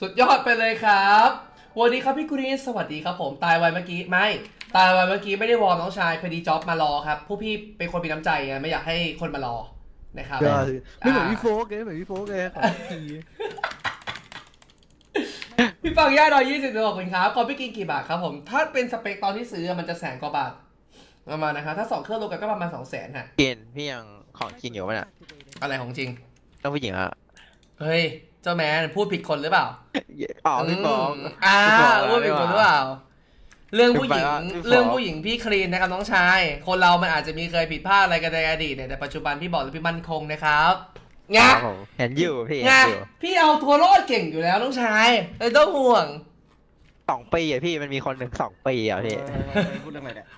สุดยอดไปเลยครับ วันนี้ครับพี่กุรีนสวัสดีครับผมตายไวเมื่อกี้ไม่ ตายไวเมื่อกี้ไม่ได้วอร์มน้องชายพอดีจ็อบมารอครับผู้พี่เป็นคนมีน้ำใจไงไม่อยากให้คนมารอนะครับก็ไม่เหมือนพี่โฟกเลยไม่เหมือนพี่โฟกเลยขอทีพี่ฟังย่าดอยยี่สิบตัวขอบคุณครับขอพี่กินกี่บาทครับผม ถ้าเป็นสเปคตอนที่ซื้อมันจะแสนกว่าบาทประมาณนะครับถ้าสองเครื่องรวมกันก็ประมาณสองแสนฮะกินพี่ยังของกินอยู่ไหมเนี่ยอะไรของจริง ต้องผู้หญิงอะเฮ้ยเจ้าแมนพูดผิดคนหรือเปล่าอ๋อพี่ฟองมอ่าพี่ฟองพูดผิดคนหรือเปล่า เรื่องผู้หญิงพี่ฟองพี่ฟองเรื่องผู้หญิงพี่คลีนนะครับน้องชาย คนเรามันอาจจะมีเคยผิดพลาดอะไรกันในอดีตเนี่ยแต่ปัจจุบันพี่บอกเลยพี่มั่นคงนะครับงะครับผมเห็นอยู่พี่งะเห็นอยู่พี่เอาทัวร์รอดเก่งอยู่แล้วน้องชายเลยต้องห่วงสองปีอะพี่มันมีคนหนึ่งสองปีอะพี่พูดเรื่องอะไรเนี่ย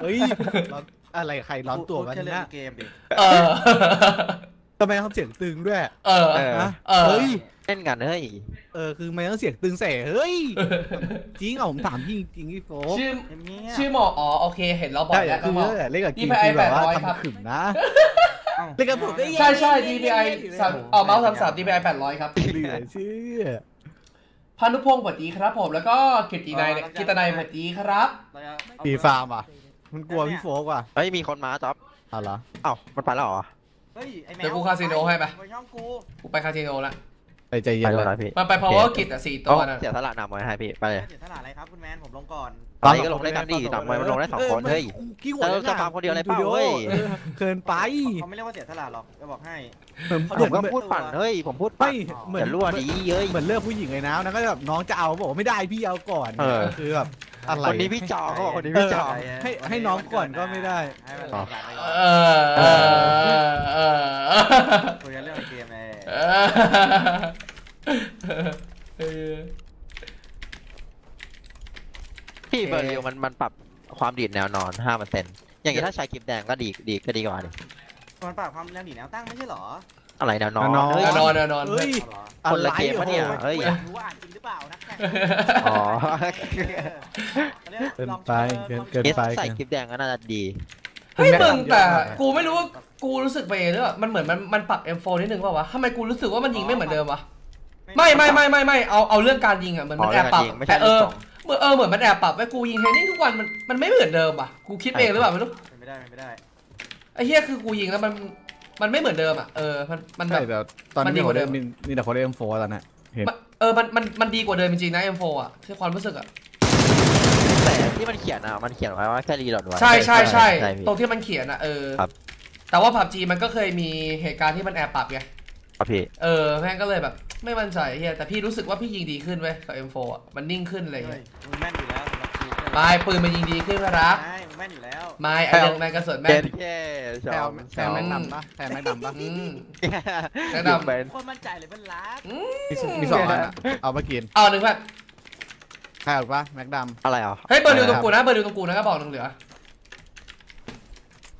เฮ้ยร้อนอะไรใครร้อนตัวพูดวะแค่เรื่อนะงเกมดิเออ ทำไมต้องเสียงตึงด้วยเออ เออฮะเออ เฮ้ย เล่นกันเฮ้ย เออ คือทำไมต้องเสียงตึงใส่เฮ้ย จริงเหรอผมถามพี่จริงๆพี่โฟกชื่อ เงียบชื่อหมออ๋อโอเค เห็นเราบอกใช่แล้วคือหมอ เล่นกับยี่กินสิบไอคือแบบว่าแปดร้อยครับทำขึมนะอ้าเล่นกับผมได้ยังใช่ใช่ DPI สามอ๋อเมาส์สามสาม DPI แปดร้อยครับเหลือเชื่อพานุพงศ์สวัสดีครับผมแล้วก็กิตตินายกิตตนายสวัสดีครับ เราจะเอปีฟาร์มอะ มันกลัวพี่โฟกว่ะเฮ้ย มีคนมาจ๊อบเอาเหรอเอ้ามันไปแล้วเหรอ เฮ้ยไอ้แมวเดี๋ยวกูคาสิโนให้ไปไป ช่องกูกูไปคาสิโนละไปใจเย็ไปนเลยเลนะยพี่มันไป power กิจอะสี่ตัวนะเสียสละนำไว้ให้พี่ไปเลยเสียสละอะไรครับคุณแมนผมลงก่อนตอนนี้ก็ลงได้กันดีสามมวยมันลงได้สองคนเฮ้ยกิ้งหัวเออจะฟาร์มคนเดียวอะไรเปล่าเว้ยออเกินไปเขาไม่เรียกว่าเสียสละหรอกจะบอกให้เหมือนเขาผมก็เหมือนพูดปั่นเฮ้ยผมพูดไม่ปั่นเหมืออนย่ารั่วดีเย้ยเหมือนเลือกผู้หญิงเลยนะแล้วก็แบบน้องจะเอาบอกว่าไม่ได้พี่เอาก่อนเออคือแบบ อะไรคนนี้พี่จอเขาบอกคนนี้พี่จอให้ให้น้องก่อนก็ไม่ได้ให้มันหลับไปก่อนเออเออเออคุยกันเรื่องเกมเลยเออเออพี่เบอร์ริวมันมันปรับความดีดแนวนอนห้าเปอร์เซ็นต์อย่างนี้ถ้าใช้คลิปแดงก็ดีดีก็ดีกว่าดิมันปรับความแรงดีแนวตั้งไม่ใช่เหรอ อะไรแนวนอนแนวนอน เฮ้ยแน่นอนแน่นอนเฮ้ยเอาเหรอคนละเกมปะเนี่ยเฮ้ยอยากรู้ว่าอ่านจริงหรือเปล่านะแข่งอ๋อ เกินไปเกินเกินเอสไปใส่คลิปแดงก็น่าจะดี เฮ้ยมึงแต่กูไม่รู้ว่ากูรู้สึกไปเองหรือเปล่ามันเหมือนมันมันปรับ M4 นิดนึงเปล่าวะทำไมกูรู้สึกว่ามันยิงไม่เหมือนเดิมวะไม่ไม่ไม่ไม่ไม่เอาเอาเรื่องการยิงอะเหมือนมันอ๋อแอบปรับเรื่องการยิงไม่ใช่แต่เออลูกสองเหมือนเออเหมือนมันแอบปรับไว้กูยิงเทรนนิ่งทุกวันมันมันไม่เหมือนเดิมอะกูคิดเองหรือเปล่าไม่รู้เป็นไม่ได้เป็นไม่ได้ไอ้เหี้ยคือกูยิงแล้วมัน มันไม่เหมือนเดิมอะเออมันมันแบใช่บแต่ตอนมันดีนี้กว่าเดิเขามเล่นมีแต่เขาเล่นโฟตอนนั้นมันเออมันมันมันดีกว่าเดิมจริงๆนะ M4 อะที่ความรู้สึกอะแต่ที่มันเขียนอะ มันเขียนไว้ว่าแค่รีโหลดไว้ใช่ใช่ใช่ใช่พี่ ตรงที่มันเขียนอะเออครับ แต่ว่า PUBG มันก็เคยมีเหตุการณ์ที่มันแอบปรับไง ครับพี่ เออแม่งก็เลยแบบ ไม่มั่นใจเฮียแต่พี่รู้สึกว่าพี่ยิงดีขึ้นเว้ยกับ M4 อะมันนิ่งขึ้นอะไรอย่างเฮ้เงี้ยยมึงแม่นอยู่แล้วสำหรับกูไม่ปืนมันยิงดีขึ้นนะรัก ใช่มึง แม่นอยู่แล้ว ไม่ไอเรื่องแม่งกระสุนเกแม่งนแค่ชแพลอวบแพลวแม็กดำปะแพลวแม็กดำปะอืมแนะแนะนำนำเป็นคนมั่นใจเลยเป็นรักมีสมีสองอันอะเอามากินเอาหนึ่งเพื่อนแพลวปะแม็กดอะไรอะเฮ้ยเบอร์ดิวตรงกูนะเบอร์ดิวตรงกูนะก็บอกหนึ่งเหลือ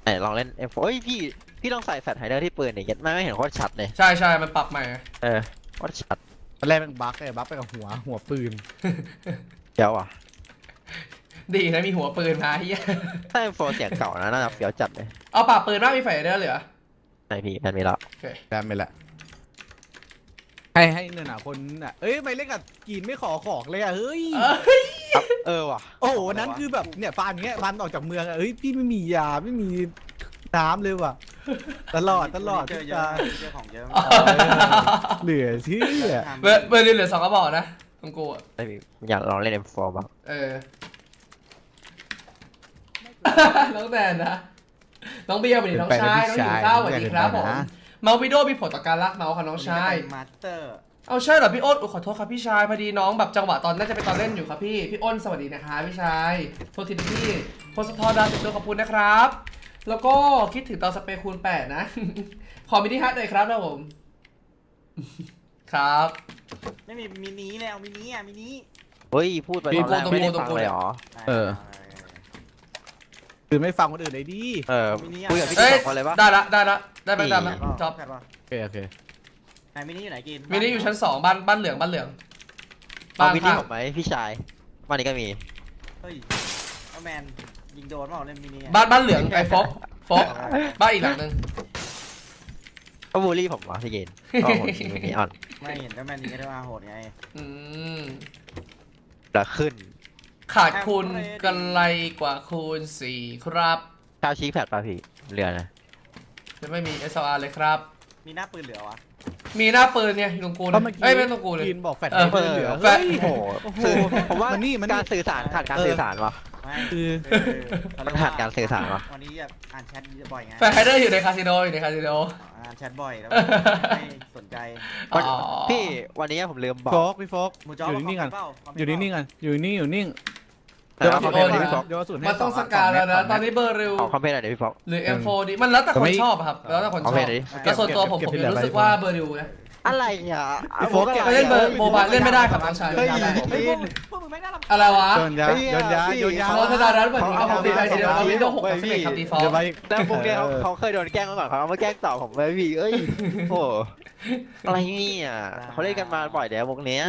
ไหนลองเล่นเอฟเฮ้ยพี่พี่ลองใส่แฟลชไฮเดอร์ที่ปืนเนี่ยยัดไม่ไม่เห็นโคตรชัดเลยใช่ใช่มันปรับใหม่เออโคตรชัดำตอนแรกมันบั๊กเลยบั๊กไปกับหัวหัวปืนเดี๋ยวอะ ดีนะมีหัวปืนมาเฮียถ้าเอ็มโฟเสียงเก่านะน่าจะเฟี้ยวจัดเลยเอาปรับปืนมากมีไฟเดอร์เหลือไหนพี่มันมีแล้วโอเคแพลวไปละให้ให้เนินอะคนอะเอ้ยไปเล่นกับกินไม่ขอของเลยอะเฮ้ยเอ้ยครับเออว่ะโอ้โหวันนั้นคือแบบเนี่ยฟานอย่างเงี้ยฟานออกจากเมืองอะเอ้ยพี่ไม่มียาไม่มีน้ำเลยว่ะ ตลอดตลอดเจอทุกเยอะตาเจอของเยอะเหลือเชื่อเบอร์เบอร์ดิวเหลือสองกระบอกนะตรงกูอะไม่มีอยากลองเล่นเอ็มโฟบ้างเออ น้องแตนนะ น้องเบียร์สวัสดีน้องชายน้องหิวข้าวสวัสดีครับผมเมาส์วิดีโอมีผลต่อการรักเมาส์ค่ะน้องชายมาสเตอร์เอาใช่เหรอพี่อ้นอุ๊ยขอโทษครับพี่ชายพอดีน้องแบบจังหวะตอนน่าจะเป็นตอนเล่นอยู่ครับพี่พี่อ้นสวัสดีนะคะพี่ชายโทษทีนะพี่โพสทอดาวสิบตัวขอบคุณนะครับ แล้วก็คิดถึงตอนสเปรย์คูณแปดนะ ขอมินิฮัทหน่อยครับนะผมครับ ไม่มีมินิแล้วมินิอะมินิเฮ้ยพูดไปตอนแรกไม่ได้ฟังเลยเหรอเออ คือไม่ฟังคนอื่นเลยดิเออคุยกับพี่เอ้ยสองคนเลยปะได้ละได้ละได้ไปนี่ตามละจอบแค่ป่ะโอเคโอเคไหนมินิอยู่ไหนกินมินิอยู่ชั้นสองบ้านบ้านเหลืองบ้านเหลืองเอาบ้านวินี่ข้างผมไหมพี่ชายบ้านนี้ก็มีเฮ้ยเอาแมนยิงโดนเปล่าเล่นมินิอะบ้านบ้านเหลืองไอ้ฟอกฟอกบ้านอีกหลังหนึงผก็บูลลี่ผมวะพี่เกณฑ์ก็ผมยิงมินิออนไม่เห็นก็แมนยิงก็ได้มาโหดไงอืมแล้วขึ้น ขาดคูณกันไรกว่าคูณสี่ครับชาวชี้แพดป่ะพี่เรือนะจะไม่มี SLR เลยครับ มีหน้าปืนเหลือวะ มีหน้าปืนเนี่ยอยู่ตรงกูเพราะเมื่อกี้เอ้ยไม่ตรงกูเลยกินบอกแฟดเออไม่เหลือแฟดเฮ้ยโอ้โหโอ้โหสื่อผมว่ามันนี่มันนี่การสื่อสารขาดการสื่อสารวะไม่คือเออเขมันเยว่ขาดการสื่อสารวะวันนี้แบบอ่านแชทบ่อยไงแฟร์ไฮเดอร์อยู่ในคาสิโนอยู่ในคาสิโนอ่านแชทบ่อยแล้วไม่สนใจอ๋อพี่วันนี้ผมลืมบอโฟกกพี่โฟกหมูจออยู่นิ่งๆก่อนเปล่าความอยู่นิ่งๆก่อนอยู่นิ่งๆอยู่นิ่งแต่ว่า เดี๋คยอวมเอาเพลย์หน่อยพี่ฟอกเดี๋ยวเอาสูตรให้มันต้องสสองกาแล้วนะสองเมตรตอนนี้เบอร์ริวขอคอมเพลย์หน่อยดิพี่ฟอกหรือ M4 ดีมันแล้วแต่คนไม่ชอบอะครับ แล้วแต่คนชเอาอบเพลย์ดิแต่ส่วนตัวผมเก็บผมเก็บยังรู้สึกว่าเบอร์ริวนะอะไรอะพี่โฟกอะไปไรเล่นเบอร์โมบายเล่นไม่ได้ครับน้องชายเฮ้ยไม่ได้เฮ้ยพวกมึงพวกมึงไม่น่ารำคาญอะไรวะโยนยาโยนยาโยนยาเขาธนาดันเหมือนกันครับเอาดีไอเอาซีเดียวเอาเราวินโดว์หกเอากับสิบเอ็ดครับดีฟอลเดี๋ยวไปแล้วพวกเนี้ยเขาเขาเคยโดนแกล้งมาก่อนเขาเอามาแกล้งต่อผมเลยพี่เอ้ยโอ้โหอะไรเนี่ยเขาเล่นกันมาบ่อยเดี๋ยวพวกเนี้ย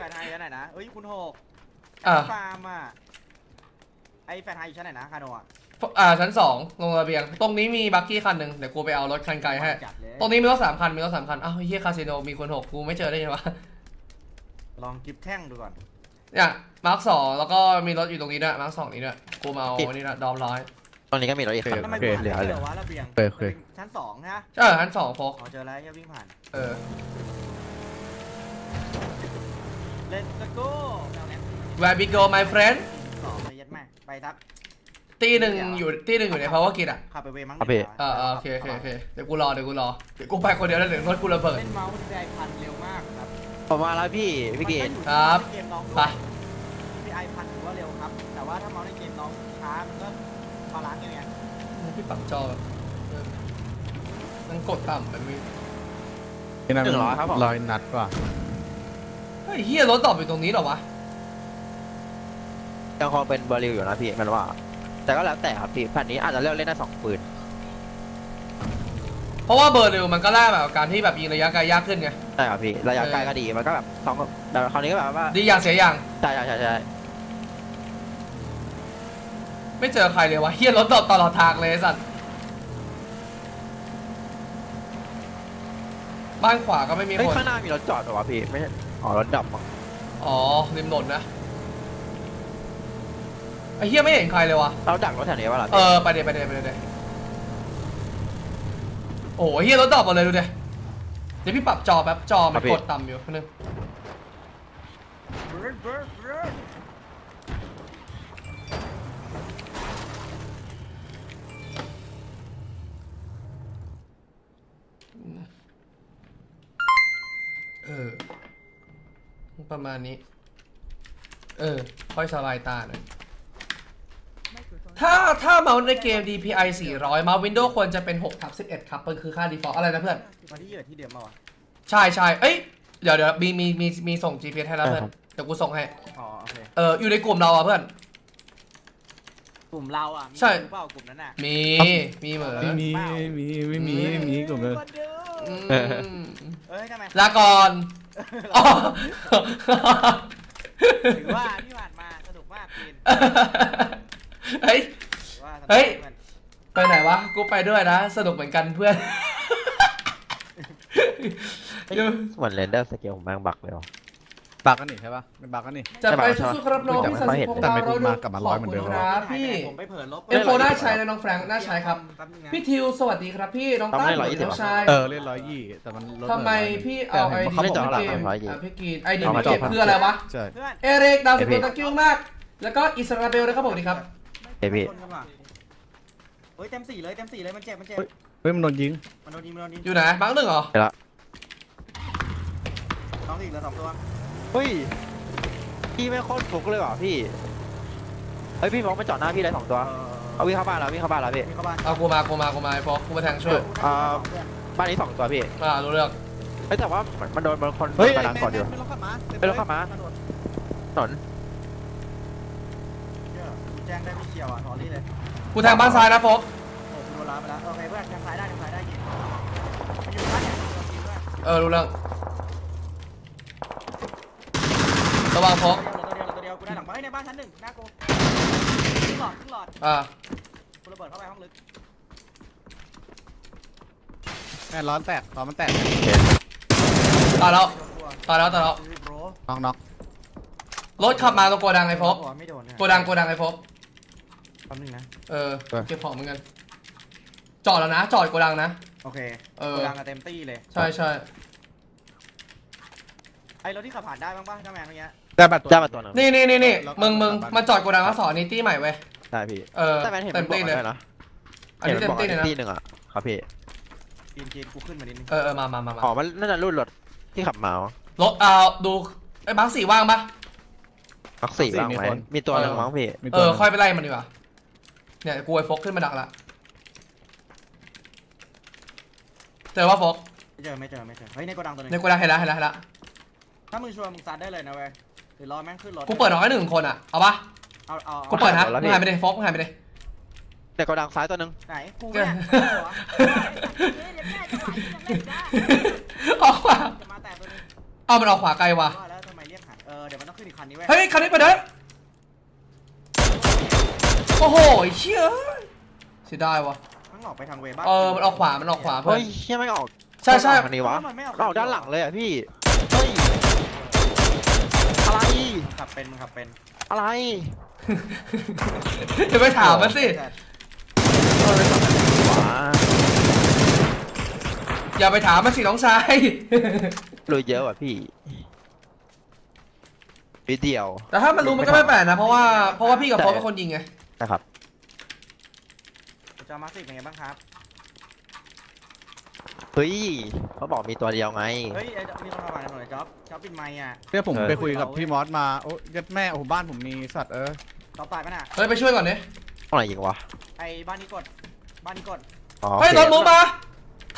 แฟนไฮชั้นไหนนะเอ้ยคุณหกอ่าฟาร์มอะไอแฟนไฮอยู่ชั้นไหนนะคาโนอะอ่าชั้นสองลงระเบียง ตรงนี้มีบักกี้คันหนึ่งเดี๋ยวกูไปเอารถคันไกลให้ จัดเลยตรงนี้มีรถสามคันมีรถสามคันอ้าวเฮียคาสิโนมีคนหกกูไม่เจอได้ไงวะลองกิฟแท่งดูก่อนเนี่ยมาร์คสองแล้วก็มีรถอยู่ตรงนี้ด้วยมาร์คสองนี้ด้วยกูมาเอาอันนี่นะดอมร้อยตอนนี้ก็มีรถอีกคันทำไมโอเคกูเหลือหาเหไม่ลืเจออวะระเบียงโอเคโอเคชั้นสองนะใช่ชั้นสองโฟกอ๋อเจอแล้วอย่าวิ่งผ่าน เออ Let's go แนวเนี้ย Where we go my friend สองไปยัดแม่ไปทักตีหนึ่งอยู่ตีหนึ่งอยู่ใน power grid อะขับไปเวมั้งครับพี่เออเออโอเคโอเคโอเคเดี๋ยวกูรอเดี๋ยวกูรอเดี๋ยวกูไปคนเดียวแล้วเดี๋ยวรถกูระเบิดเล่นเมาส์ไดพันเร็วมากครับผมมาแล้วพี่พี่เกณฑ์ครับเกมน้องด้ไปวยพี่ไอพันถือว่าเร็วครับ แต่ว่าถ้าเมาส์ในเกมน้องช้ามันก็บาลานซ์ไงไงพี่ปักจอแบบเออมันกดต่ำแบบนี้นี่นั่นหนึ่งร้อยครับผมร้อยนัดว่ะเฮ้ยเฮียรถตอบอยู่ตรงนี้เหรอวะยังคงเป็นเบอร์ริวอยู่นะพี่มันว่า แต่ก็แล้วแต่ครับพี่แผ่นนี้อาจจะเลือกเล่นได้สองปืน เพราะว่าเบอร์เร็วมันก็แลกแบบการที่แบบยิงระยะไกลยากขึ้นไงใช่ครับพี่ระยะไกลก็ดีมันก็แบบสองแบบคราวนี้ก็แบบว่าดีอย่างเสียอย่างใช่ใช่ใช่ใช่ไม่เจอใครเลยวะเฮียรถตอบตลอดทางเลยไอ้สัตว์บ้านขวาก็ไม่มีเฮ้ยคนข้างหน้ามีรถจอดเหรอวะพี่ไม่ใช่ อ๋อรถดับมั้งอ๋อริมถนนนะไอ้เฮียไม่เห็นใครเลยวะเราดักรถแถวนี้วะล่ะเอพี่อไปเดี๋ยวไปเดี๋ยวไปเดี๋ยวโอ้โหเฮียรถดรอปหมดเลยดูดิเดี๋ยวพี่ปรับจอแป๊บจอมันกดต่ำอยู่นึง ประมาณนี้ เออ ค่อยสบายตาหน่อยถ้าถ้าเมาส์ในเกม DPI 400 เมาส์ Windows ควรจะเป็น6ทับ11 ครับมันคือค่า default อะไรนะเพื่อน มาที่เหยื่อที่เดิมมาวะใช่ใช่เอ้ย เดี๋ยวเดี๋ยวมีมีมีมีส่ง GPS ให้แล้วเพื่อน เดี๋ยวกูส่งให้ อ๋อโอเคเอออยู่ในกลุ่มเราอะเพื่อน กลุ่มเราอะมีใช่รู้เปล่ากลุ่มนั้นอะมี มีเหมือนไม่มีไม่มีไม่มีไม่มีกลุ่มเลย อืมเอ้ยทำไมลาก่อนอ๋อ ถือว่าที่ผ่านมาสนุกมากกินเฮ้ยถือว่าสนุกเฮ้ยพื่อนไปไหนวะ กูไปด้วยนะ สนุกเหมือนกันเพื่อนเหมือนเรนเดอร์สเกลผมแม่งบักเลยว่ะ บักกันนี่ใช่ปะเป็นบักกันนี่จะไปสู้ๆครับน้องแต่พี่ไม่สันค่อยติเห็นพงศ์แต่ไม่ดาวมากลับมาร้อยเหมือนเดิมขบคุณครับพี่ผมไปเผลอลบเอ็มโฟน่าใช้นะน้องแฟรงค์น่าใช้ครับแป๊บนึงนะพี่ทิวสวัสดีครับพี่น้องต้องต้าให้สร้วัอยสยี่ดีสิบน้องชายเออเล่นร้อยยี่แต่มันลดทำไมพี่เอาไอแต่ดีห็นเขาเขาไม่บอกจอดหลังเกมร้อยยี่อะพี่กีนไอดีเอามาเกมจอดคืออะไรวะใช่เพื่อนเอเริกดาวสุดเอพี่ตะกิ้วมาก แล้วก็อิสราเบลนะครับผมดีครับเฮ้ยพี่ชนกันว่ะเฮ้ยเต็มสี่เลยเต็มสี่เลยมันเจ็บมันเจ็บเฮ้ยมันโดนยิงมันโดนยิงมันโดนยิงอยู่ไหนบังหนึ่งเหรอน้องอีกเหลือสองตัว เฮ้ย พี่ไม่งโคตรฟุกเลยว่ะพี่ เฮ้ยพี่มองมาจอดหน้าพี่เลยสองตัวเออเอาวิ่งเข้าบ้านแล้ววิ่งเข้าบ้านแล้วพี่ มีเข้าบ้านเอากูมากูมากูมาไอ้ฟอกกูมาแทงช่วยอ่า บ้านนี้สองตัวพี่อ่ารู้เรื่องเฮ้ยแต่ว่ามันโดนบางคนเฮ้ยกระดังก่อนอยู่ ไม่รถขับมาไม่รถขับมาถนนเชื่อกูแจ้งได้ไม่เชียวอะทอรี่เลยกูแทงบ้านซ้ายนะโฟกโอ้กูโดนล้าไปแล้วโอเคเพื่อนทางซ้ายได้ทางซ้ายได้ยิงมันอยู่บ้านเนี่ยโดนยิงด้วยเออรู้เรื่อง ระวังโฟกตัวเดียวตัวเดียวกูได้หลังบ้านเฮ้ยในบ้านชั้นหนึ่งหน้ากูครึ่งหลอดครึ่งหลอดอ่ากูระเบิดเข้าไปห้องลึกแม่ร้อนแตกตอนมันแตกตายแล้วตายแล้วตายแล้วโบรน็อกน็อกรถขับมาตรงโกดังไอ้พบไม่โดนนะโกดังโกดังไอ้พบแป๊บนึงนะเออเก็บของเหมือนกันจอดแล้วนะจอดโกดังนะโอเคเออโกดังกับเต็มตี้เลยใช่ใช่ไอ้รถที่ขับผ่านได้บ้างป่ะถ้าแมนเมื่อกี้ ได้บัตรได้มาตัวหนึงนี่นี่นี่นี่มึงมึงมาจอดโกดังแล้วสอนนิตี้ใหม่เว้ยได้พี่เออแต่แมนเห็นเต็มัมนบอกตี้เลยได้นะอันนี้ห็เต็มบอกตี้เลยนะตีหนึ่งอะครับพี่กินกินกูขึ้นมานิดนึงเออเออมามามามาอ๋อมันน่าจะรุ่นรถที่ขับมารถเอาดูไอ้บังสีว่างปะมักสี่บ้างไหมมีตัวหนึ่งมั้งพี่มีเอตัวอค่อยไปไล่มันดีกว่าเนี่ยกูไอ้ฟกขึ้นมาดักละเจอว่าฟกไม่เจอไม่เจอไม่เจอเฮ้ยในโกดังตัวหนึงในโกดังเห็นแล้วเห็นแล้วเห็นแล้วถ้ามึงชัวร์มึงซัดได้เลยนะเว้ยห รือรอแม่งขึ้นรถกูเปิดออกให้หนึ่งคนอะ เอาปะเอาเอากูเปิดนะเอาแล้วมึพี่งหายไปเลยฟกมึงหายไปเลยแต่กระดังซ้ายตัวหนึ่งไหนกูเนี่ยหัวออกขวาจะมาแตกตัวหนึงเอามันออกขวาไกลว่ะว่าแล้วทำไมเรียกหายเออเดี๋ยวมันต้องขึ้นอีกคันนี้เว้ยเฮ้ยคันนี้ไปเด้อโอ้โหไอ้เชี่ยเสียดายวะมันออกไปทางเวบ้านเออมันออกขวามันออกขวาเพื่อเฮ้นยเชี่ยไม่ออกใช่ใช่คันนี้วะมันไม่ออกก็ออกด้านหลังเลยอะพี่เฮ้ย อะไร ขับเป็นมึงขับเป็นอะไรจะไปถามมันสิขวาอย่าไปถามมันสิน้องชายลุยเยอะว่ะพี่วิเดียว แต่ถ้ามันรู้มันก็ไม่แปลกนะ เพราะว่าเพราะว่าพี่กับโฟกเป็นคนยิงไงนะครับจะมาสิเป็นไงบ้างครับ เฮ้ยเขาบอกมีตัวเดียวไง เฮ้ยไอ้มีคนมาบ้านหน่อยจ๊อบจ๊อบปิดไมค์อะเนี่ยผมเออไปคุยกับพี่มอสมาโอ้ยัดแม่โอ้บ้านผมมีสัตว์เออจ๊อบตายปะน่ะเฮ้ยไปช่วยก่อนดิอะไรยิงวะไอ้บ้านนี้กดบ้านนี้กดอ๋อเฮ้ยโอรเคถมูมา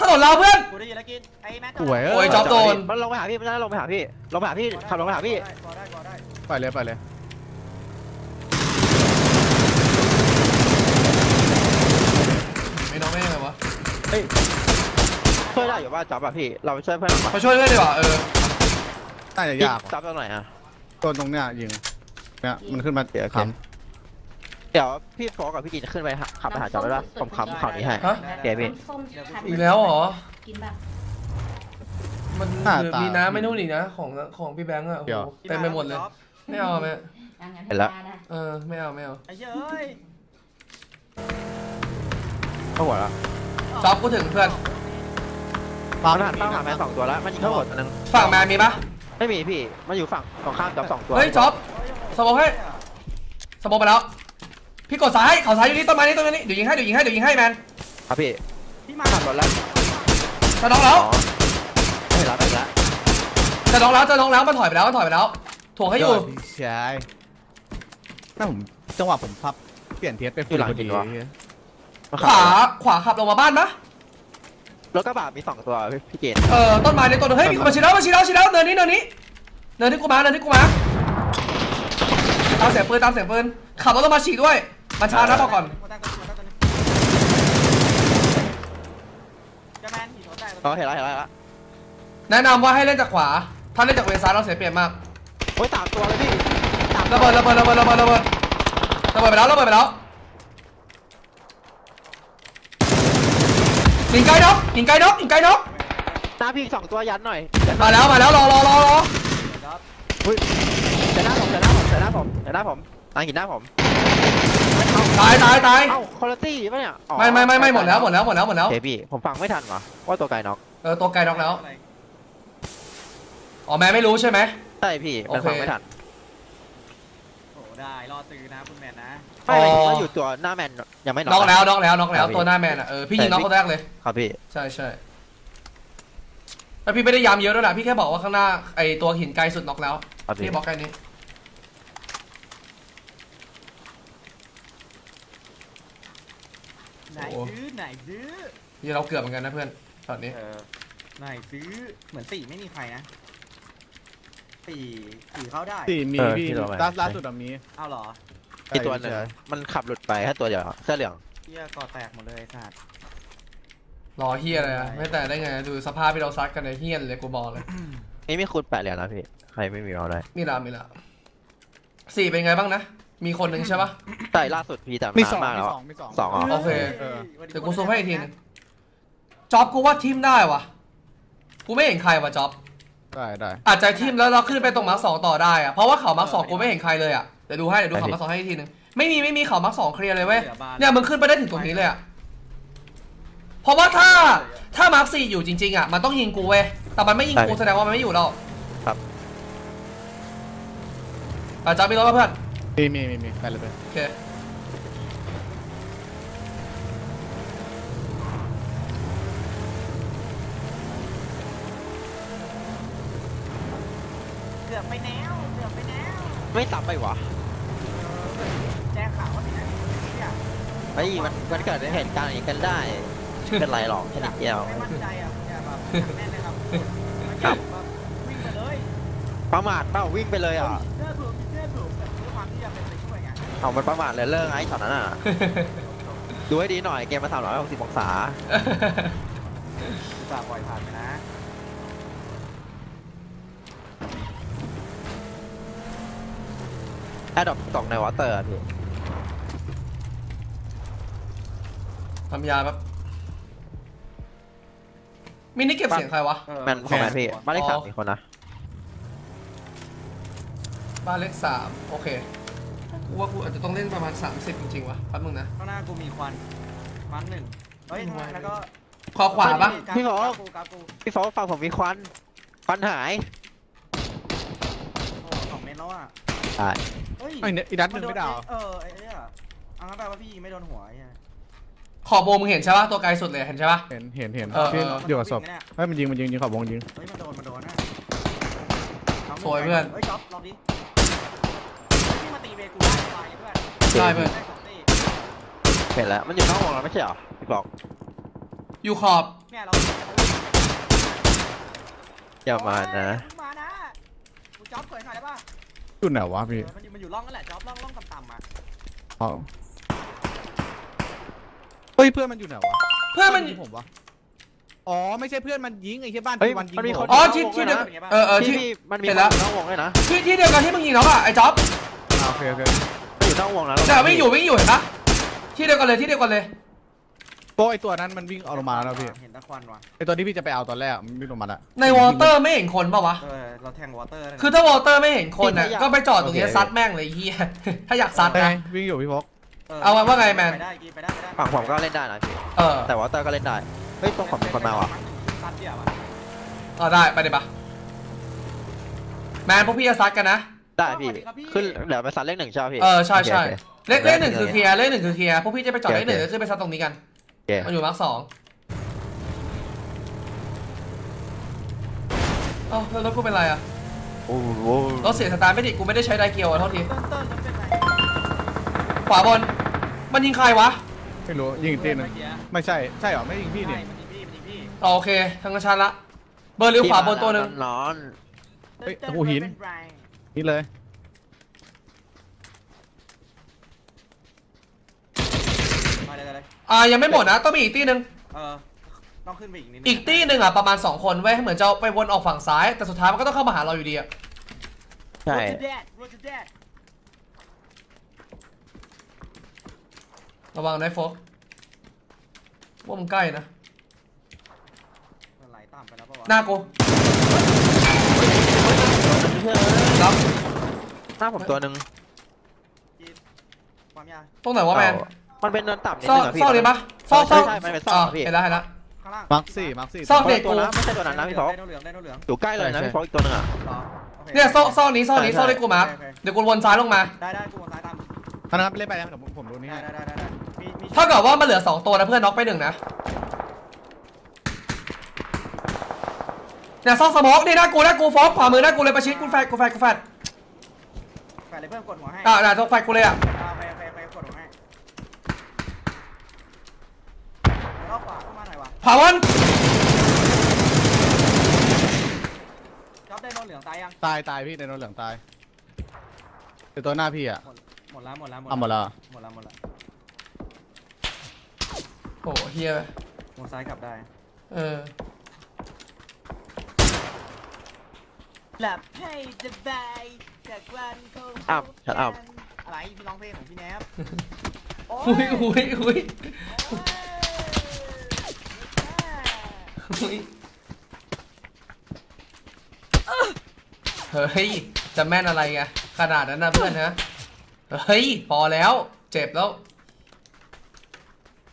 ถนนเราเพื่อนกูได้ยินแล้วกินไอ้แมทสวยเอโอ้อยจ๊อบโดนมันลงไปหาพี่มันน่าลงไปหาพี่ลงไปหาพี่ขับลงไปหาพี่กอได้กอได้ไปเลยไปเลยไม่น้องไม่ไงวะ ช่วยได้อยู่ว่าจับอะพี่ เราไปช่วยเพื่อนก่อนมาช่วยเพื่อนดีกว่าเออน่าจะพี่ยากว่ะจับตรงไหนอะตัวตรงเนี้ยยิงเนี่ยมันขึ้นมาเดี๋ยวโอเคค้เดี๋ยวพี่โฟกับพี่กินขึ้นไปหาขับไปหาจับได้ปะผมค้ำข่าวนี้ให้ฮะเดี๋ยวพี่ส้มชัดอีกแล้วเหรอกินแบบมันเหลือมีน้ำไม่นู่นอีกนะของของพี่แบงค์อะโอ้โหเต็มไปหมดเลยจ๊อบไม่เอาไหมอย่างนั้นเห็นแล้วให้มานะเออไม่เอาไม่เอาไอ้เหี้ยเอ้ยเข้าหัวแล้วจ๊อบกูถึงเพื่อนำมันหันตั้งหาแมนสองตัวแล้ว มันยิงเข้าหัวตัวหนึงฝั่งแมนมีปะไม่มีพี่ มันอยู่ฝั่งตรงข้ามจับสองตัว เฮ้ยจ๊อบสมองให้สมองไปแล้ว พี่กดซ้ายเขาซ้ายอยู่นี่ต้นไม้นี่ต้นไม้นี่เดี๋ยวยิงให้เดี๋ยวยิงให้เดี๋ยวยิงให้แมน ครับพี่ พี่มาขับรถแล้วจะน้องแล้วอ๋อไม่เห็นแล้วไม่เห็นแล้วจะน้องแล้วจะน้องแล้วมันถอยไปแล้วมันถอยไปแล้วถ่วงให้อยู่ยดพี่ชายน่าผมจังหวะผมพับเปลี่ยนเทียสเป็นอยู่หลังพอหิดีนวะมันขขับวาขวาขับลงมาบ้านปะ รถกระบะมีสองตัวพี่พี่เกณฑ์เออต้นไม้ในตัวนึงเฮ้ยมีคนมาชี้แล้วมาชี้แล้วชี้แล้วเนินนี้เนินนี้เนินที่กูมาเนินที่กูมาตามเสียงปืนตามเสียงปืนขับรถลงมาฉีดด้วยบัญชานะบอกก่อนหัวแตกตัวหนึ่งหัวแตกตัวหนึ่งจะแมนหินหัวแตกตัวหอ๋อนึ่งเห็นแล้วเห็นแล้วเห็นแล้วแนะนำว่าให้เล่นจากขวา ถ้าเล่นจากเวซ้ายเราเสียเปรียบมากโอ้ยสามตัวเลยพี่สามระเบิดระเบิดระเบิดระเบิดระเบิดระเบิดไปแล้วระเบิดไปแล้ว ยิงไกลน็อกยิงไกลน็อกยิงไกลน็อกหน้าพี่สองตัวยันหน่อยมาแล้วมาแล้วรอรอรอรอจ๊อบเดี๋ยวหน้าผมเดี๋ยวหน้าผมเดี๋ยวหน้าผมเดี๋ยวหน้าผมนางหินหน้าผมตายตายตายเอ้าคุณภาพป่ะเนี่ยอ๋อไม่ไม่ไม่ไม่หมดแล้วหมดแล้วหมดแล้วหมดแล้วโอเคพี่ผมฟังไม่ทันวะว่าตัวไกลน็อกเออตัวไกลน็อกแล้วอะไรอ๋อแม่ไม่รู้ใช่ไหม ใช่พี่มันโอเค ฟังไม่ทัน โอ้ได้ รอซื้อนะคุณแมนนะ ไม่อ๋อก็อยู่ตัวหน้าแมนยังไม่น็น็อกอะแล้วน็อกแล้วน็อกแล้วครับพี่ตัวหน้าแมนอะเออพี่ยิงน็อกคนแรกเลยครับพี่ใช่ใช่แล้วพี่ไม่ได้ย้ำเยอะด้วยนะพี่แค่บอกว่าข้างหน้าไอตัวหินไกลสุดน็อกแล้วครับพี่พี่บอกแค่นี้ไหนซื้อไหนซื้อนี่เราเกือบเหมือนกันนะเพื่อนตอนนี้เออไหนซื้อเหมือนสี่ไม่มีใครนะสี่สี่เข้าได้สี่มีเออพี่ที่เราไปล่าล่าสุดอะมีเอาเหรอ อีกตัวหนึ่งมันขับหลุดไปแค่ตัวเดียวเสื้อเหลืองเฮียก่อแตกหมดเลยสัตว์รอเฮียเลยอะไม่แต่ได้ไงดูสภาพที่เราซัดกันในเฮียนเลยกูบอกเลยนี่ไม่คูณแปดเหรียญนะพี่ใครไม่มีเอาได้มีละมีละสี่เป็นไงบ้างนะ มีคนหนึ่งใช่ปะแต่ล่าสุดพี่แต่มีนาสอนงมากมีแล้วสองมีสองสองเหรอโอเคเฮ้ยเดี๋ยวกูซูมให้อีกทีหนึ่งจ็อบกูว่าทิมได้วะกูไม่เห็นใครวะจ็อบได้ได้อาจจะทิมแล้วเราขึ้นไปตรง mark สองต่อได้อะเพราะว่าเขา mark สองกูไม่เห็นใครเลยอะเดี๋ยวดูให้เดี๋ยวดูเขา mark สองให้อีกทีนึงไม่มีไม่มีเขา mark สองเคลียร์เลยเว้ยเหลือบานเนี่ยมึงขึ้นไปได้ถึงตรงนี้เลยอะเพราะว่าถ้าถ้ามาร์คสี่อยู่จริง ๆอะมันต้องยิงกูเว้ยแต่มันไม่ยิงกูแสดงว่ามันไม่อยู่แล้วครับ อะจ็อบมีรถป่ะเพื่อนมีมีมีมีไปเลยไปโอเคเกือบไปแล้วเกือบไปแล้ว ไม่ซ้ำไปวะ ไอ้ยมันมันเกิดเหตุการณ์อย่างนี้กันได้ไม่เป็นไรหรอกแค่นิดเดียว ไม่มั่นใจอะเนี่ยแบบแน่นเลยครับครับ วิ่งไปเลยประมาทเปล่าวิ่งไปเลยอะเชื่อถูกเชื่อถูกแต่ด้วยความที่จะเป็นไปช่วยไงเอามันประมาทเลยเลิกไอ้ช็อตนั้นอะดูให้ดีหน่อยเกมมาสามร้อยหกสิบองศาอุตส่าห์ปล่อยผ่านไปนะairdrop ตกใน water อะพี่ ทำยาแบบมินิเก็บเสียงใครวะเออแมนของแมนพี่บ้านเลขสามมีคนนะบ้านเลขสามโอเคกูว่ากูอาจจะต้องเล่นประมาณ 30 จริงๆวะแป๊บนึงนะข้างหน้ากูมีควันควันหนึ่งเฮ้ยแล้วก็ขอขวาปะพี่บอกกากูกากูพี่ฟอสฟังผมมีควันควันหายโอ้สองเมตรแล้วอะใช่เฮ้ยไอ้เนี่ยอีนัดหนึ่งไม่ดาวเออไอ้เนี่ยเอางั้นแปลว่าพี่ยิงไม่โดนหัวไอ้เนี่ย ขอบโบมึงเห็นใช่ปะตัวไกลสุดเลยเห็นใช่ปะ เห็นเห็นเห็นเออที่เดียวกับศพมันวิ่งนะเฮ้ยมันยิงมันยิงยิงขอบวงยิงเฮ้ยมันโดนมันโดนนะาสวยเพื่อน เฮ้ยจ๊อบลองดิพี่มาตีเบกูได้ไปเพื่อนได้เพื่อนได้สองตีเห็นแล้ว มันอยู่นอกวงแล้วไม่ใช่เหรอพี่บอกอยู่ขอบเนี่ยเราอย่ามานะโอ้ยอย่าเพิ่งมานะกูจ๊อบสวยขนาดได้ป่ะจุดไหนวะพี่เออมันอยู่มันอยู่ร่องนั่นแหละจ๊อบร่องร่องต่ำๆอะอ๋อ เฮ้ยเพื่อนมันอยู่ไหนวะเพื่อนมันยิงผมวะอ๋อไม่ใช่เพื่อนมันยิงไอ้ที่บ้านเฮ้ยที่วันยิงมันมีผคนอ๋อที่ที่เดียวเออเออที่ ที่พี่มันมีเห็คนนแล้วอยู่นอกวงด้วยนะที่ที่เดียวกันที่มึงยิงแล้วอะไอ้จ๊อบอ่าโอเคโอเคมันอยู่นอกวงแล้วแต่วิ่งอยู่วิ่งอยู่เห็นปะที่เดียวกันเลยที่เดียวกันเลย โป้ไอ้ตัวนั้นมันวิ่งเอาลงมาแล้วพี่เห็นตะควันว่ะไอ้ตัวที่พี่จะไปเอาตอนแรกมันวิ่งลงมาแล้วใน water ไม่เห็นคนปะวะ เออเราแทง water ได้นะคือถ้า water ไม่เห็นคนอะก็ไปจอดตรงนี้ซัดแม่งเลยไอ้เหี้ยถ้าอยากซัดไงนะ วิ่งอยู่พี่พก เอาไว้ว่าไงแมน ไปได้กินไปได้ไปได้ฝั่งผมก็เล่นได้นะพี่เออแต่ water ก็เล่นได้เฮ้ยตรงผมมีคนมาว่ะซัดเดี่ยวอะเอาได้ไปเลยปะแมนพวกพี่จะซัดกันนะ ได้พี่ขึ้นเดี๋ยวไปซัดเลขหนึ่งใช่ไหมพี่เออใช่ใช่โอเคเลขเลขหนึ่งคือเคลียร์เลขหนึ่งคือเคลียร์พวกพี่จะไปจอดเลขหนึ่งแล้วขึ้นไปซัดตรงนี้กันโอเคมันอยู่ mark สองเอ้าแล้วรถกูเป็นไรอะโอ้โหรถเสียสตาร์ทไม่ติดกูไม่ได้ใช้ไดเกียวอะโทษทีเติ้ลเติ้ลมันเป็นไรขวาบน มันยิงใครวะไม่รู้ยิงอีกทีหนึงไม่ใช่ใช่เหรอไม่ยิงพี่นี่ใช่มันยิงพี่มันยิงพี่อ๋อโอเคทางกระชันละ เบอร์เลี้ยวขวาบนตัวหนึ่งนอนเฮ้ยเติ้ลโอ้โหหินมัเป็ไรนี่เลยมาเลยเลยเลยอ่ายังไม่หมดนะต้องมีอีกตีหนึ่งเออต้องขึ้นไปอีกนิดนึงอีกตีหนึ่งอะประมาณ2คนเว้ยเหมือนจะไปวนออกฝั่งซ้าย แต่สุดท้ายมันก็ต้องเข้ามาหาเราอยู่ดีอะ ใช่โรเจ ร์แดดโรเจอร์แดดระวังนะโฟกว่ามึงใกล้นะมันไหลต่ำไปแล้วปะวะหน้ากูเชื่อรับหน้าผมตัวหนึ่งจีบความยาวตรงไหนวะแมนมันเป็นเนินต่ำนิดซอนึกงอะพี่ซอกเลยปะซอกซใช่อกใช่มันเป็นซอกอ่าอะพี่เห็นแล้วเห็นแล้วข้างล่างมาร์คสี่มาร์คสี่ซอกเด็กตัวนะไม่ใช่ตัวนั้นนะพี่ฟอกได้โนเหลืองได้โนเหลืองอยู่ใกล้เลยนะใช่พี่ฟอกอีกตัวหนึงอะเหรอโอคเนี่ยซอกซอกนี้ซอกนี้ใช่ซอกได้กูมาร์คโอเคโอเคเดี๋ยวกูวนซ้ายลงมาได้ได้กูวนซ้ายตามท่านนะครับเล่นไปนะเดี๋ยวผมผมดูนี่ได้ให้ได้ได้ได้ได้มีมี เท่ากับว่ามันเหลือ2ตัวนะเพื่อนน็อกไปหนึ่งนะเนี่ยซอกสโมอกนี่หน้ากูหน้ากูฟอกขวามือหน้ากูเลยประชิดกูแฟดกูแฟดกูแฟดแฟนเลยเพิ่มกดหัวให้อ่าน่ะตรงไฟกูเลยอะอ่าไปไปไปกดหัวให้แล้วขวาเข้ามาหน่อยวะขวาบนจ๊อบได้โนเหลืองตายยังตายตายพี่ในโนนเหลืองตายแต่ตัวหน้าพี่อะหมดแล้วหมดแล้วเอาหมดแล้วหมดแล้วหมดแล้ว โอ้เฮียหมดซ้ายกลับได้ เออ หลับให้สบายจากวันเขาอัพชัดอัพอะไรพี่ร้องเพลงของพี่แนบหุยหุยหุยโอ้ยอุ๊ยเฮ้ย จะแม่นอะไรไงขนาดนั้นนะเพื่อนนะ เฮ้ย พอแล้ว เจ็บแล้ว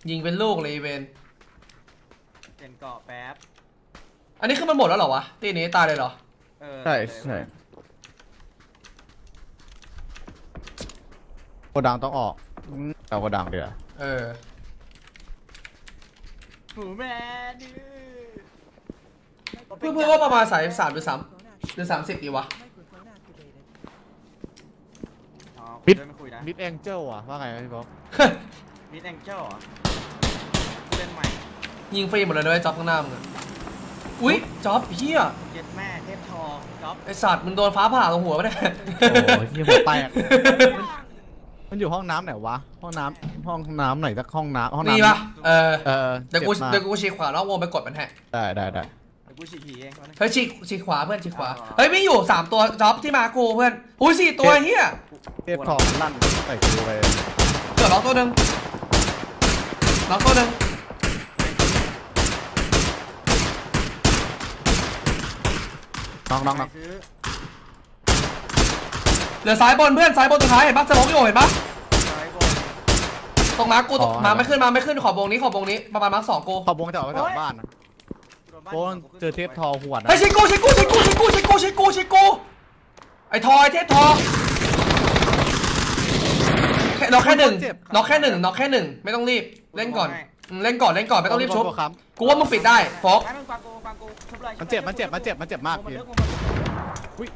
ยิงเป็นลูกเลยอีเวนเปลี่ยนเกาะแป๊บ อันนี้คือมันหมดแล้วเหรอวะตีนี้ตายเลยเหรอ เออใช่เลยใช่โกดังต้องออกอืมเอาโกดังเดี๋ยวาเออหมูแมนนี่เพื่อนเพื่อนว่าประมาณสายสามหรือสามหรือสามสิบดีวะอ๋อมิดเดินไม่คุยนะมิดแองเจิลอะว่าไงพี่บ๊อบมิดแองเจิลเหรอผู้ เล่นใหม่ยิงฟรีหมดเลยด้วยจ็อบข้างหน้ามึงอะอุ๊ยจ็อบเฮียเย็ดแม่เทพทองจ๊อบไอสัตว์มึงโดนฟ้าผ่าตรงหัวปะเนี่ยโอ้ยเหี้ยหัวแตกมันอยู่ห้องน้ำไหนวะ ห้องน้ำห้องน้ำไหนสักห้องน้ำห้องน้ำมีปะเออเออเดี๋ยวกูจ็บมากเดี๋ยวกูฉีกขวานอกวงไปกดมันให้ได้ได้ได้เดี๋ยวกูฉีกผีเองวะเนี่ยเฮ้ยฉีกฉีกขวาเพื่อนฉีกขวาอ๋อเฮ้ยไม่อยู่สามตัวจ็อบที่มากูเพื่อน อุ้ยสี่ตัวเฮียเทพทองลั่นใส่กูไปเกือบล็อกตัวหนึ่งล็อกตัวหนึ่ง น้องน้องน้องไปซื้อเหลือซ้ายบนเพื่อนซ้ายบนตัวท้ายเห็นปะ smoke อยู่เห็นปะไว้บนตรง mark กูตรงมาไม่ขึ้นมาไม่ขึ้นขอบวงนี้ขอบวงนี้ประมาณ mark สองกูขอบวงจะออกไปจากบ้านนะโดนบ้านโอ้เจอเทพทองหวดนะเฮ้ยชิกูชิกูชิกูชิกูชิกูชิกูชิกูไอ้ทอยเทพทองแค่น็อกแค่หนึ่งน็อกแค่หนึ่งน็อกแค่หนึ่งไม่ต้องรีบเล่นก่อนอืม เล่นก่อนเล่นก่อนไม่ต้องรีบชุบครับกูว่ามึงปิดได้โฟกให้มึงฟังกูฟังกูชุบเลยมันเจ็บมันเจ็บมันเจ็บมันเจ็บมากมันพี่ลึกมันลึกอุ๊ย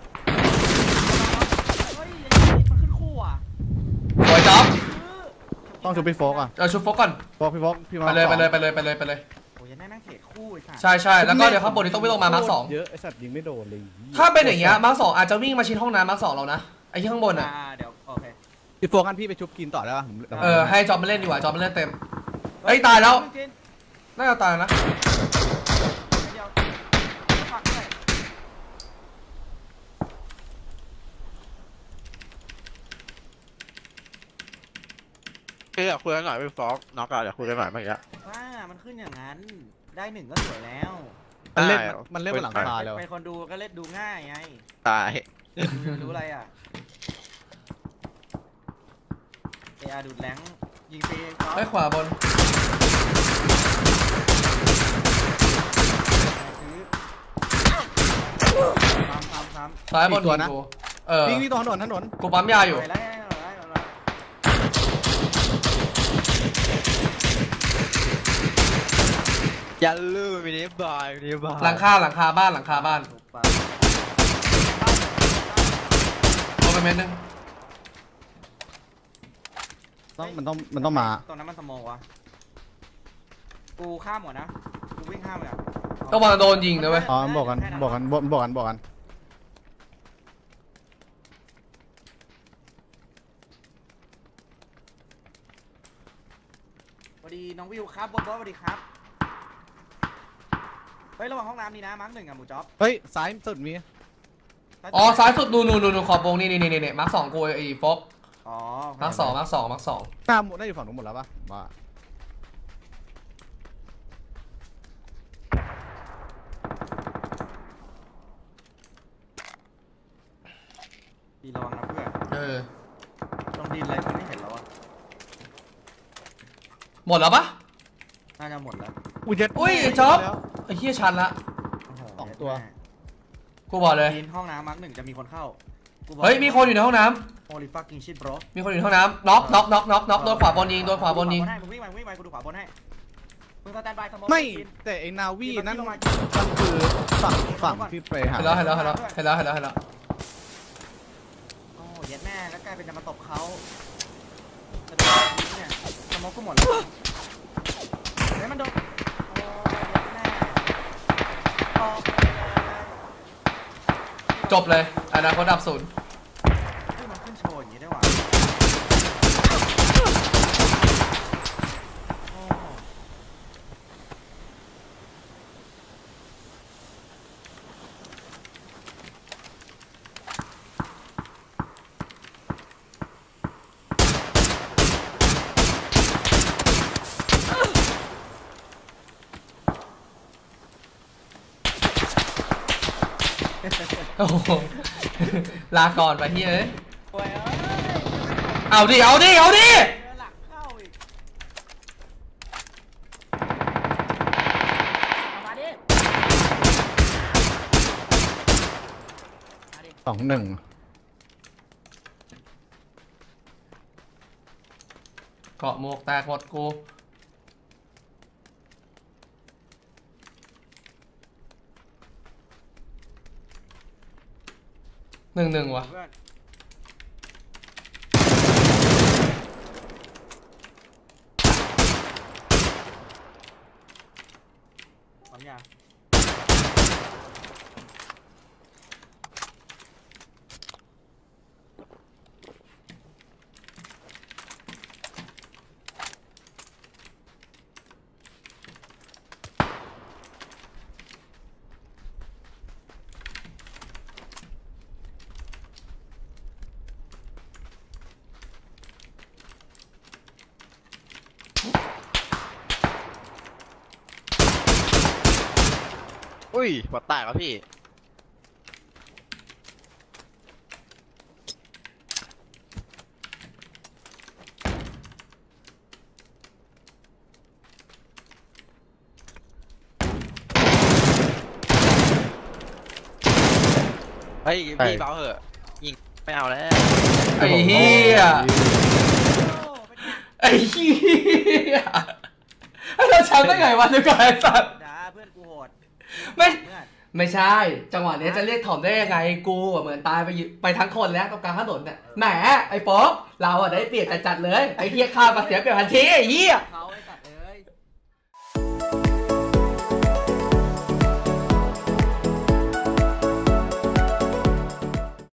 เฮ้ยมันขึ้นคู่อะสวยจ๊อบต้องชูพี่โฟกอะเราชุบโฟกก่อนโฟกพี่โฟกพี่มาไปเลยสองไปเลยไปเลยไปเลยไปเลยโอ้ยยังได้นั่ง trade คู่ไอ้สัสใช่ใช่แล้วก็เดี๋ยวข้างบนนี้ต้องวิ่งลงมา mark สองเยอะไอสัตว์ยิงไม่โดนเลยถ้าเป็นอย่างเงี้ย mark สองอาจจะวิ่งมาชิดห้องน้ำ mark สองเรานะไอ้ที่ข้างบนอะอ่าเดี๋ยวโอเคพี่โฟกันพี่ไปชุบกินต่อได้ป่ะผมเออให้จอบมาเล่นดีกว่าจอบมาเล่นเต็ม เฮ้ยตายแล้วกินน่าจะตายนะเดียวฝากด้วยคืออยากคุยกันหน่อยพี่ฟอกน็อกอะอยากคุยกันหน่อยเมื่อกี้ว่ามันขึ้นอย่างนั้น ได้หนึ่งก็สวยแล้ว มันเล่นได้มันเล่นบนหลังคาแล้วเป็นคนดูก็เล่นดูง่ายไง ตายรู้อะไรอะเออาดูดแรง ยิงฟรีก็ไอ้ยขวาบนซื้อทำทำทำซ้ายบนอีกตัวนะกูเออวิ่งนี่ตรงถนนถนนกูปั๊มยาอยู่ไปแล้วไปแล้วไปแล้วอย่าลืมมินิบายมินิบายหลังคาหลังคาบ้านหลังคาบ้านถูกปะโดนไปเม็ดนึง ต้องมันต้องมันต้องมาตรงนั้นมันสโมองวะกูข้ามหมดนะกูวิ่งข้ามเลยอะต้องวางโดนยิงนะเว้ยอ๋อบอกกันบอกกันบอกบอกกันบอกกันสวัสดีน้องวิวครับบนบอสสวัสดีครับเฮ้ยระหว่างห้องน้ำนี่นะมาร์กหนึ่งอะหมูจ๊อบเฮ้ยซ้ายสุดมีอ๋อซ้ายสุดนูนนูนนูนขอบวงนี่นี่นี่นี่ mark สองกูไอ้โฟก อ๋อ mark สอง mark สอง mark สองน่าหมดน่าอยู่ฝั่งนู้นหมดแล้วป่ะว่าดีระวังนะเพื่อนเออตรงดินอะไรมันไม่เห็นแล้วอะหมดแล้วปะน่าจะหมดแล้วอุ้ยเจ็ดอุ้ยจ๊อบไอ้เหี้ยชันละโโหสองตัว กูบอกเลยดินห้องน้ำมาร์กหนึ่งจะมีคนเข้ากูบอกเฮ้ยมีคนอยู่ในห้องน้โอลิฟักกิ้งชิตบรอำมีคนอยู่ในห้องน้ำน็อกน็อกน็อกน็อกน็อกโดนขวาบนยิงโดนขวาบนยิงให้มึงวิ่งไปมึงวิ่งไปกูดูขวาบนให้มึงสแตนบายสมองไม่แต่ไอ้นาวีนั่นมันคือฝั่งฝั่งที่ไปหาเห็นแล้วเห็นแล้วเห็นแล้วเห็นแล้วเห็นแล้วเห็นแล้วโอ้เย็ดแม่แล้วกลายเป็นจะมาตบเขาจะโดนเนี่ยสมองกูหมดแล้วเฮ้ยมันโดนโอ้เย็ดแม่ออกไปเลยจบเลยอนาคตดับศูนย์ เฮ้ยมันขึ้นโชว์อย่างนี้ได้หว่าโอ้ โอ้โหลาก่อนไปที่เอ้ยโอ้ยเอ้ยเอาดิ เอาดิ เอาดิ เจอหลักเข้าอีกเอามาดิมาดิสองหนึ่งเกาะหมวกแตกหมดกู หนึ่งหนึ่งวะเพื่อน อุ้ยหัวแตกแล้วพี่ เฮ้ยพี่เบาเหอะ ยิง ไม่เอาแล้ว ไอ้เหี้ยโอ้เป็นไงไอ้เหี้ยไอ้เราช้ำได้ไงวะเดี๋ยวก่อนไอ้สัตว์ ด่าเพื่อนกูโหด ไม่ไม่ใช่ จังหวะเนี้ยจะเรียกถ่อมได้ยังไงกูอะเหมือนตายไปอยู่ไปทั้งคนแล้วตรงกลางถนนเนี่ยแหมไอ้ป๊อปเราอะได้เปรียบจัดๆเลยไอ้เฮียข้ามาเสียเปรียบทันทีไอ้เฮียเขา